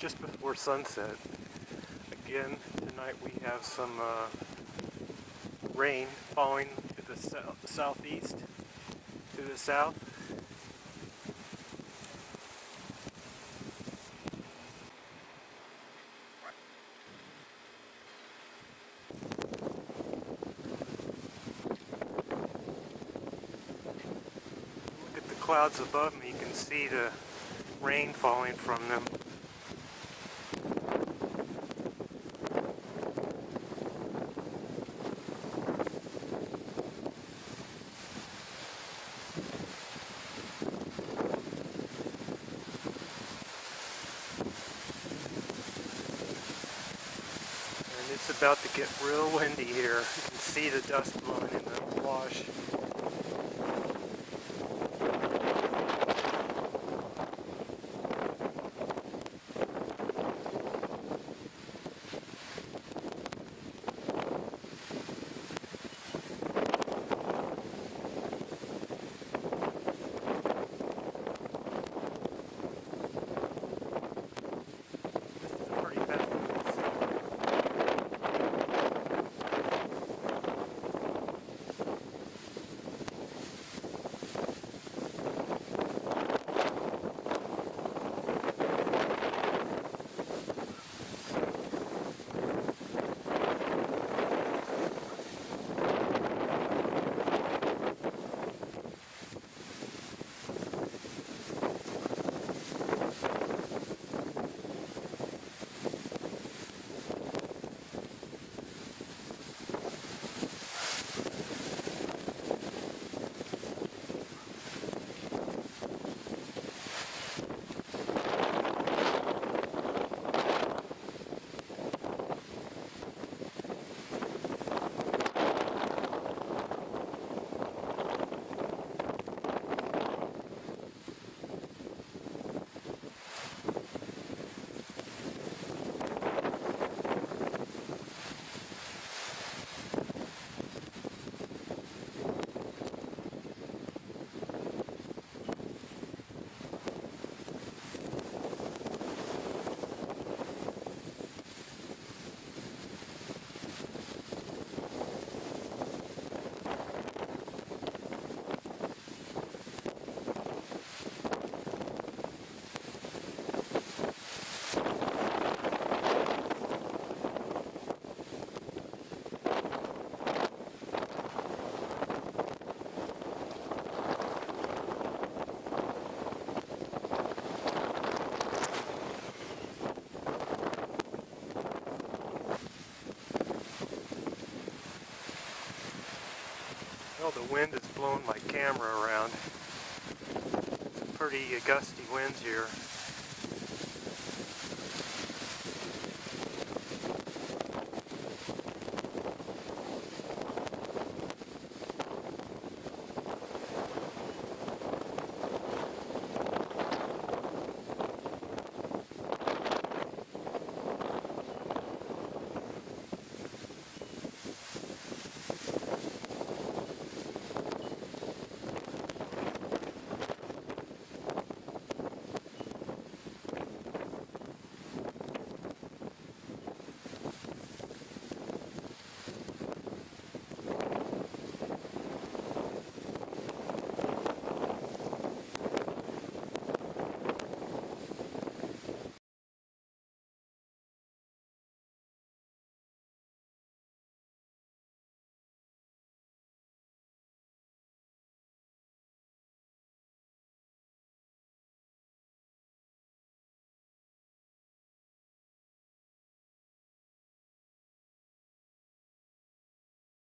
just before sunset. Again, tonight we have some uh, rain falling to the south, southeast, to the south. Look at the clouds above me, you can see the rain falling from them. It's about to get real windy here. You can see the dust blowing in the wash. The wind has blown my camera around. It's pretty gusty winds here.